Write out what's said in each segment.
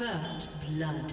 First blood.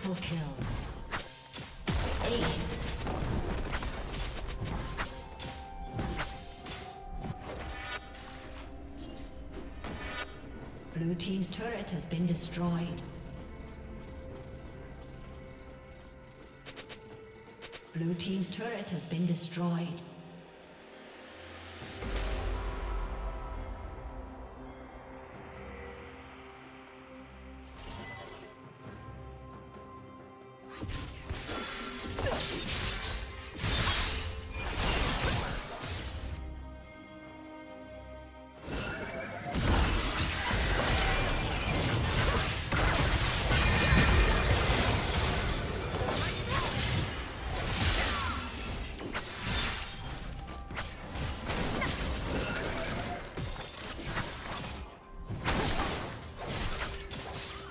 Triple kill. Ace. Blue Team's turret has been destroyed. Blue Team's turret has been destroyed.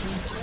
team's